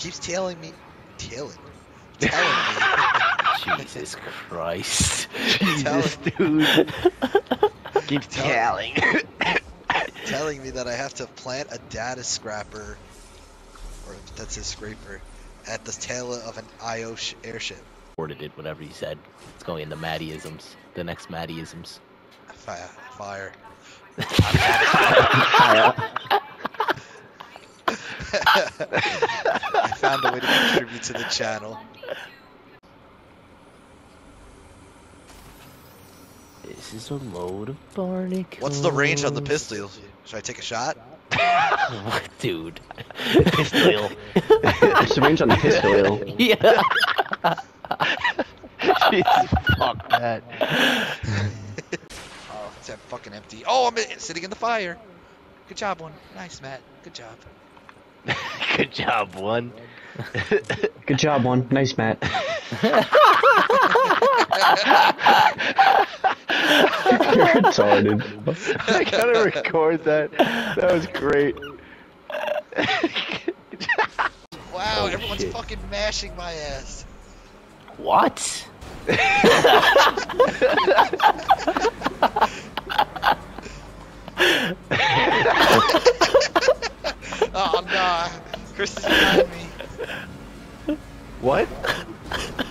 keeps tailing me, tailing, telling me, Jesus Christ. Jesus, dude. Keep Tell- telling. telling me that I have to plant a data scrapper, or that's a scraper, at the tail of an IO sh- airship. Recorded it, whatever he said. It's going in into Mattyisms. The next Mattyisms. Fire, fire. I found a way to contribute to the channel. This is a load of barnacles. What's the range on the pistol? Should I take a shot? Dude. Pistol. What's the range on the pistol? yeah. Jesus, fuck that. Oh, it's that fucking empty. Oh, I'm sitting in the fire. Good job, one. Nice, Matt. Good job. Good job, one. Good job, one. Nice, Matt. You're retarded. I gotta record that. That was great. Wow, Oh, everyone's shit. fucking mashing my ass. What? oh no, Chris is behind me. What?